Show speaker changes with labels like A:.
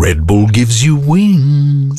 A: Red Bull gives you wings.